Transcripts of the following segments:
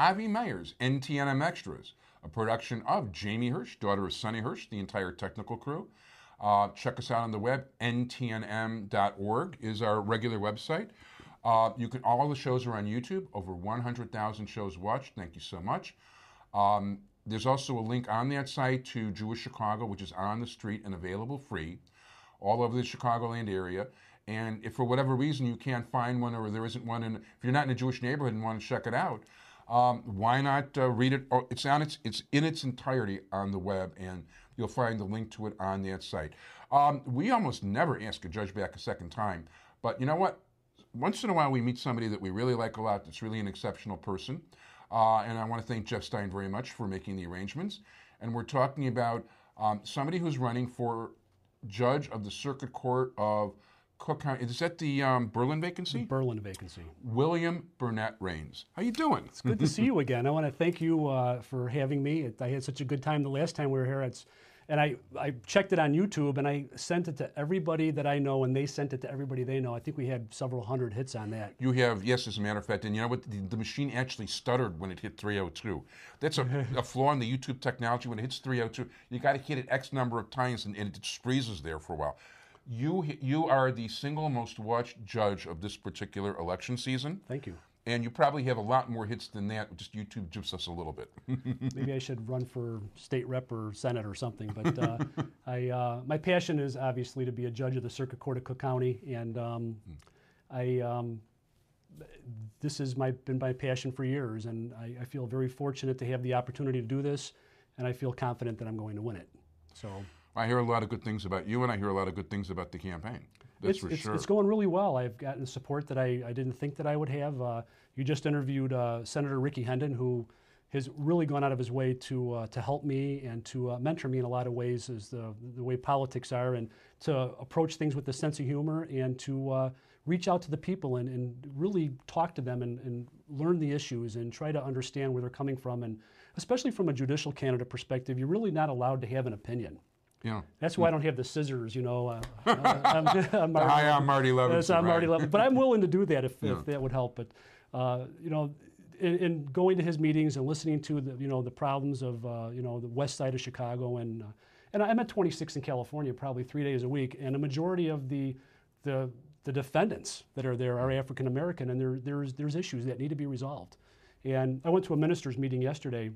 Avi Meyers, NTNM Extras, a production of Jamie Hirsch, daughter of Sonny Hirsch, the entire technical crew. Uh, check us out on the web. ntnm.org is our regular website. Uh, you can all the shows are on YouTube. Over 100,000 shows watched. Thank you so much. Um, there's also a link on that site to Jewish Chicago, which is on the street and available free all over the Chicagoland area. And if for whatever reason you can't find one or there isn't one, and if you're not in a Jewish neighborhood and want to check it out, um, why not uh, read it? Oh, it's on its it's in its entirety on the web, and you'll find the link to it on that site. Um, we almost never ask a judge back a second time, but you know what? Once in a while, we meet somebody that we really like a lot. That's really an exceptional person, uh, and I want to thank Jeff Stein very much for making the arrangements. And we're talking about um, somebody who's running for judge of the Circuit Court of Cook County. Is that the um, Berland vacancy? Berland vacancy. William Burnett Raines. How you doing? It's good to see you again. I want to thank you uh, for having me. I had such a good time the last time we were here. It's, and I, I checked it on YouTube and I sent it to everybody that I know, and they sent it to everybody they know. I think we had several hundred hits on that. You have, yes, as a matter of fact. And you know what? The, the machine actually stuttered when it hit 302. That's a, a flaw in the YouTube technology. When it hits 302, you got to hit it X number of times and, and it just freezes there for a while. You, you are the single most watched judge of this particular election season. Thank you. And you probably have a lot more hits than that. Just YouTube gyps us a little bit. Maybe I should run for state rep or senate or something. But uh, I, uh, my passion is obviously to be a judge of the Circuit Court of Cook County, and um, I, um, this has my, been my passion for years. And I, I feel very fortunate to have the opportunity to do this, and I feel confident that I'm going to win it. So. I hear a lot of good things about you, and I hear a lot of good things about the campaign. That's it's, for it's, sure. it's going really well. I've gotten support that I, I didn't think that I would have. Uh, you just interviewed uh, Senator Ricky Hendon, who has really gone out of his way to uh, to help me and to uh, mentor me in a lot of ways, as the the way politics are, and to approach things with a sense of humor and to uh, reach out to the people and, and really talk to them and, and learn the issues and try to understand where they're coming from. And especially from a judicial candidate perspective, you're really not allowed to have an opinion. Yeah. That's why I don't have the scissors, you know. Uh, I'm, I'm Marty, Hi, I'm Marty Levinson. I'm Marty right? Levinson. But I'm willing to do that if, Yeah. if that would help. But uh, you know, in, in going to his meetings and listening to the you know the problems of uh, you know the west side of Chicago and uh, and I'm at 26 in California probably three days a week, and a majority of the the the defendants that are there are African American, and there there's there's issues that need to be resolved. And I went to a ministers meeting yesterday,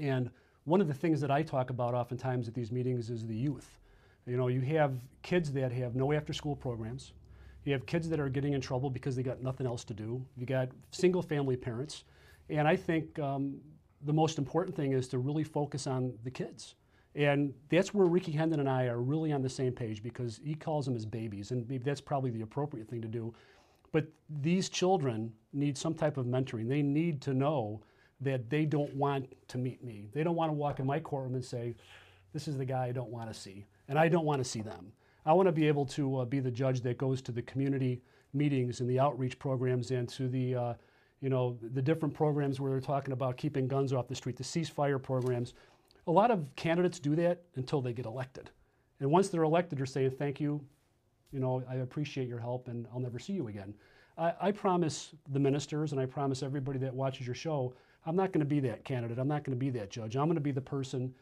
and one of the things that I talk about oftentimes at these meetings is the youth. You know, you have kids that have no after school programs. You have kids that are getting in trouble because they got nothing else to do. You got single family parents. And I think um, the most important thing is to really focus on the kids. And that's where Ricky Hendon and I are really on the same page because he calls them as babies, and maybe that's probably the appropriate thing to do. But these children need some type of mentoring. They need to know that they don't want to meet me. They don't want to walk in my courtroom and say, This is the guy I don't want to see, and I don't want to see them. I want to be able to uh, be the judge that goes to the community meetings and the outreach programs and to the uh, you know the different programs where they're talking about keeping guns off the street, the ceasefire programs. A lot of candidates do that until they get elected, and once they're elected, they're saying thank you, you know, I appreciate your help and I'll never see you again. I, I promise the ministers and I promise everybody that watches your show, I'm not going to be that candidate. I'm not going to be that judge. I'm going to be the person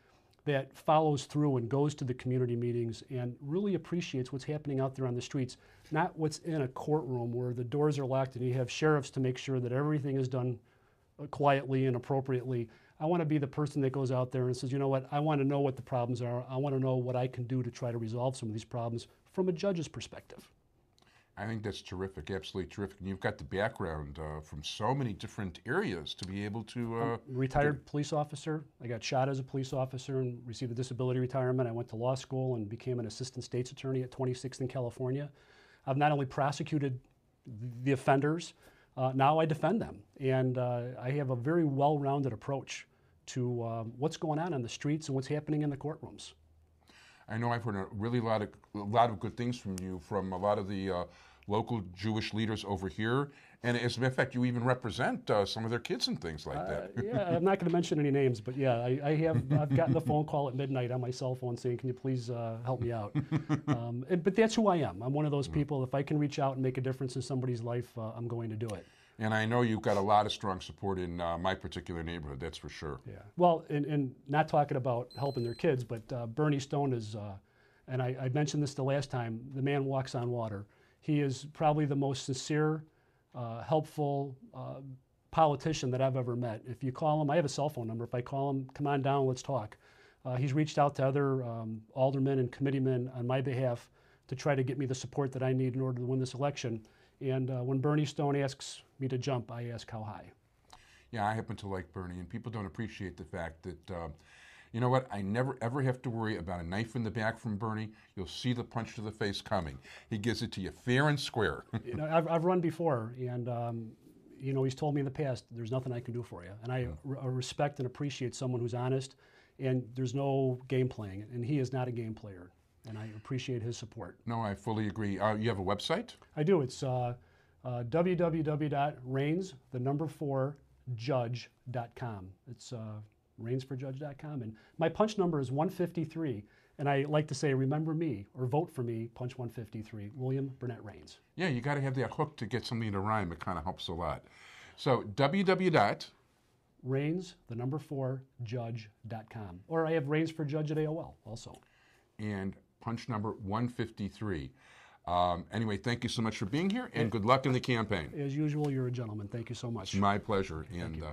that follows through and goes to the community meetings and really appreciates what's happening out there on the streets, not what's in a courtroom where the doors are locked and you have sheriffs to make sure that everything is done uh, quietly and appropriately. I want to be the person that goes out there and says, you know what, I want to know what the problems are. I want to know what I can do to try to resolve some of these problems from a judge's perspective. I think that's terrific, absolutely terrific. And you've got the background uh, from so many different areas to be able to. Uh, Retired police officer. I got shot as a police officer and received a disability retirement. I went to law school and became an assistant state's attorney at 26th in California. I've not only prosecuted the offenders, uh, now I defend them. And uh, I have a very well rounded approach to um, what's going on in the streets and what's happening in the courtrooms. I know I've heard a really lot of a lot of good things from you from a lot of the uh, local Jewish leaders over here, and as a matter of fact, you even represent uh, some of their kids and things like that. Uh, yeah, I'm not going to mention any names, but yeah, I, I have. I've gotten the phone call at midnight on my cell phone saying, "Can you please uh, help me out?" um, and, but that's who I am. I'm one of those people. If I can reach out and make a difference in somebody's life, uh, I'm going to do it. And I know you've got a lot of strong support in uh, my particular neighborhood, that's for sure. Yeah. Well, and, and not talking about helping their kids, but uh, Bernie Stone is, uh, and I, I mentioned this the last time, the man walks on water. He is probably the most sincere, uh, helpful uh, politician that I've ever met. If you call him, I have a cell phone number. If I call him, come on down, let's talk. Uh, he's reached out to other um, aldermen and committeemen on my behalf to try to get me the support that I need in order to win this election. And when Bernie Stone asks me to jump, I ask how high. Yeah, I happen to like Bernie, and people don't appreciate the fact that, uh, you know what, I never ever have to worry about a knife in the back from Bernie. You'll see the punch to the face coming. He gives it to you fair and square. you know, I've, I've run before, and um, you know, he's told me in the past, there's nothing I can do for you. And I r- I respect and appreciate someone who's honest, and there's no game playing, and he is not a game player. And I appreciate his support. no, I fully agree. Uh, you have a website? I do. It's uh, uh, www.raines, the number four, judge.com. It's uh, rainesforjudge.com. And my punch number is 153. And I like to say, remember me or vote for me, punch 153, William Burnett Raines. Yeah, you got to have that hook to get something to rhyme. It kind of helps a lot. So www. Raines, the number four, judge.com. Or I have Raines for Judge at AOL also. and punch number 153. Um, anyway, thank you so much for being here, and good luck in the campaign. As usual, you're a gentleman. Thank you so much. My pleasure. And uh,